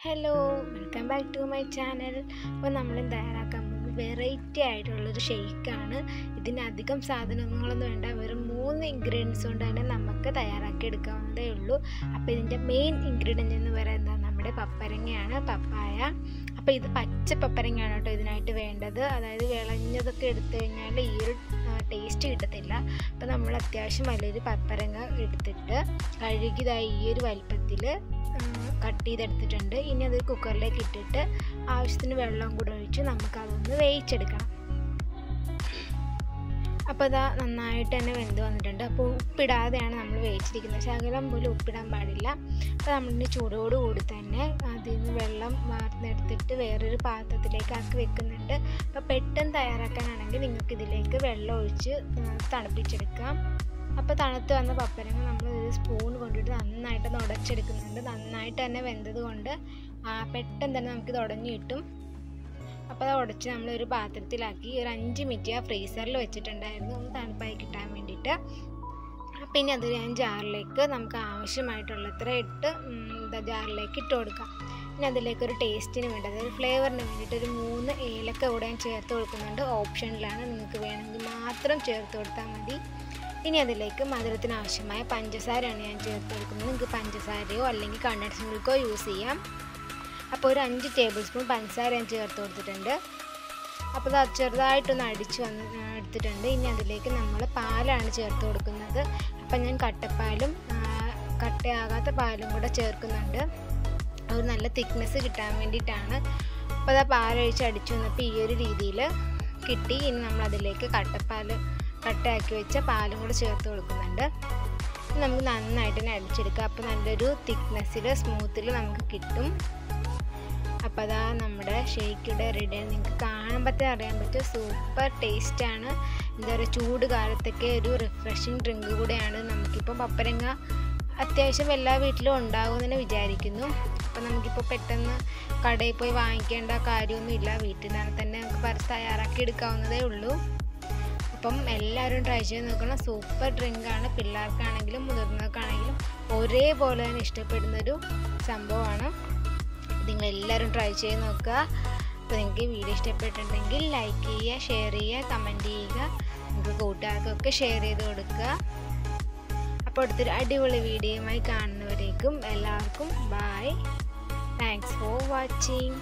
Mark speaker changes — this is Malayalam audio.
Speaker 1: Hello welcome back to my channel അപ്പോൾ നമ്മൾ തയ്യാറാക്കാൻ പോകുന്നത് വെറൈറ്റി ആയിട്ടുള്ളൊരു ഷെയ്ക്കാണ് ഇതിന് അധികം സാധനങ്ങളൊന്നും വേണ്ട. വെറും മൂന്ന് ഇൻഗ്രീഡിയൻസ് കൊണ്ട് തന്നെ നമുക്ക് തയ്യാറാക്കി എടുക്കാവുന്നതേ ഉള്ളൂ. അപ്പോൾ ഇതിന്റെ മെയിൻ ഇൻഗ്രീഡിയന്റ് എന്ന് പറയുന്നത് നമ്മുടെ പപ്പരങ്ങയാണ് പപ്പായ. അപ്പോൾ ഇത് പച്ച പപ്പരങ്ങയാണ് കേട്ടോ ഇതിനായിട്ട് വേണ്ടത്. അതായത് വിളഞ്ഞതൊക്കെ എടുത്തു കഴിഞ്ഞാൽ ഈ ഒരു ടേസ്റ്റ് കിട്ടത്തില്ല. അപ്പോൾ നമ്മൾ അത്യാവശ്യം വലിയൊരു പപ്പരങ്ങ എടുത്തിട്ട് കഴുകിയതായി ഈ ഒരു വലിപ്പത്തിൽ കട്ട് ചെയ്തെടുത്തിട്ടുണ്ട്. ഇനി അത് കുക്കറിലേക്ക് ഇട്ടിട്ട് ആവശ്യത്തിന് വെള്ളം കൂടെ ഒഴിച്ച് നമുക്കതൊന്ന് വേവിച്ചെടുക്കണം. അപ്പോൾ ഇതാ നന്നായിട്ട് തന്നെ വെന്ത് വന്നിട്ടുണ്ട്. അപ്പോൾ ഉപ്പിടാതെയാണ് നമ്മൾ വേവിച്ചിരിക്കുന്നത്. ശകലം പോലും ഉപ്പിടാൻ പാടില്ല. അപ്പോൾ നമ്മളിന് ചൂടോടുകൂടി തന്നെ അതിൽ നിന്ന് വെള്ളം വാർന്നെടുത്തിട്ട് വേറൊരു പാത്രത്തിലേക്ക് ആക്കി വെക്കുന്നുണ്ട്. അപ്പോൾ പെട്ടെന്ന് തയ്യാറാക്കാനാണെങ്കിൽ നിങ്ങൾക്ക് ഇതിലേക്ക് വെള്ളം ഒഴിച്ച് തണുപ്പിച്ചെടുക്കാം. അപ്പോൾ തണുത്ത് വന്ന പപ്പരങ്ങൾ നമ്മൾ ഒരു സ്പൂൺ കൊണ്ടിട്ട് നന്നായിട്ട് ഉടച്ചെടുക്കുന്നുണ്ട്. നന്നായിട്ട് തന്നെ വെന്തത് കൊണ്ട് പെട്ടെന്ന് തന്നെ നമുക്കിത് ഉടഞ്ഞു കിട്ടും. അപ്പോൾ അത് ഉടച്ച് നമ്മളൊരു പാത്രത്തിലാക്കി ഒരു അഞ്ച് മിനിറ്റ് ഫ്രീസറിൽ വെച്ചിട്ടുണ്ടായിരുന്നു. ഒന്ന് തണുപ്പായി കിട്ടാൻ വേണ്ടിയിട്ട്. പിന്നെ അത് ഞാൻ ജാറിലേക്ക് നമുക്ക് ആവശ്യമായിട്ടുള്ളത്ര ഇട്ട് എന്താ ജാറിലേക്ക് ഇട്ട് കൊടുക്കാം. പിന്നെ അതിലേക്ക് ഒരു ടേസ്റ്റിന് വേണ്ടി അതായത് ഫ്ലേവറിന് വേണ്ടിയിട്ട് ഒരു മൂന്ന് ഏലക്ക കൂടെ ഞാൻ ചേർത്ത് കൊടുക്കുന്നുണ്ട്. ഓപ്ഷനിലാണ് നിങ്ങൾക്ക് വേണമെങ്കിൽ മാത്രം ചേർത്ത് കൊടുത്താൽ മതി. ഇനി അതിലേക്ക് മധുരത്തിന് ആവശ്യമായ പഞ്ചസാരയാണ് ഞാൻ ചേർത്ത് കൊടുക്കുന്നത്. നിങ്ങൾക്ക് പഞ്ചസാരയോ അല്ലെങ്കിൽ കണ്ടൻസ് മിൽക്കോ യൂസ് ചെയ്യാം. അപ്പോൾ ഒരു അഞ്ച് ടേബിൾ സ്പൂൺ പഞ്ചസാര ഞാൻ ചേർത്ത് കൊടുത്തിട്ടുണ്ട്. അപ്പോൾ അത് ചെറുതായിട്ടൊന്ന് അടിച്ച് വന്ന് എടുത്തിട്ടുണ്ട്. ഇനി അതിലേക്ക് നമ്മൾ പാലാണ് ചേർത്ത് കൊടുക്കുന്നത്. അപ്പം ഞാൻ കട്ടപ്പാലും കട്ടയാകാത്ത പാലും കൂടെ ചേർക്കുന്നുണ്ട്. ഒരു നല്ല തിക്നെസ് കിട്ടാൻ വേണ്ടിയിട്ടാണ്. അപ്പോൾ അത് ആ പാലൊഴിച്ച് അടിച്ചു വന്നപ്പോൾ ഈ ഒരു രീതിയിൽ കിട്ടി. ഇനി നമ്മൾ അതിലേക്ക് കട്ടപ്പാൽ കട്ടയാക്കി വെച്ച പാലും കൂടെ ചേർത്ത് കൊടുക്കുന്നുണ്ട്. നമുക്ക് നന്നായിട്ട് തന്നെ അടിച്ചെടുക്കാം. അപ്പോൾ നല്ലൊരു തിക്നെസ്സിൽ സ്മൂത്തിൽ നമുക്ക് കിട്ടും. അപ്പോൾ അതാ നമ്മുടെ ഷേക്കിയുടെ റെഡി നിങ്ങൾക്ക് കാണുമ്പോൾ തന്നെ അറിയാൻ പറ്റും സൂപ്പർ ടേസ്റ്റാണ്. എന്താ പറയുക ചൂട് കാലത്തൊക്കെ ഒരു റിഫ്രഷിങ് ഡ്രിങ്ക് കൂടെയാണ് നമുക്കിപ്പോൾ പപ്പരങ്ങ അത്യാവശ്യം എല്ലാ വീട്ടിലും ഉണ്ടാകുമെന്ന് വിചാരിക്കുന്നു. അപ്പോൾ നമുക്കിപ്പോൾ പെട്ടെന്ന് കടയിൽ പോയി വാങ്ങിക്കേണ്ട കാര്യമൊന്നുമില്ല വീട്ടിൽ നിന്നാൽ തന്നെ നമുക്ക് പറ തയ്യാറാക്കി എടുക്കാവുന്നതേ ഉള്ളൂ. അപ്പം എല്ലാവരും ട്രൈ ചെയ്ത് നോക്കണം. സൂപ്പർ ഡ്രിങ്കാണ്. പിള്ളേർക്കാണെങ്കിലും മുതിർന്നവർക്കാണെങ്കിലും ഒരേപോലെ തന്നെ ഇഷ്ടപ്പെടുന്നൊരു സംഭവമാണ്. നിങ്ങൾ എല്ലാവരും ട്രൈ ചെയ്ത് നോക്കുക. അപ്പോൾ നിങ്ങൾക്ക് വീഡിയോ ഇഷ്ടപ്പെട്ടിട്ടുണ്ടെങ്കിൽ ലൈക്ക് ചെയ്യുക ഷെയർ ചെയ്യുക കമന്റ് ചെയ്യുക. നിങ്ങൾക്ക് കൂട്ടുകാർക്കൊക്കെ ഷെയർ ചെയ്ത് കൊടുക്കുക. അപ്പോൾ അടുത്തൊരു അടിപൊളി വീഡിയോയുമായി കാണുന്നവരേക്കും എല്ലാവർക്കും ബായ് താങ്ക്സ് ഫോർ വാച്ചിങ്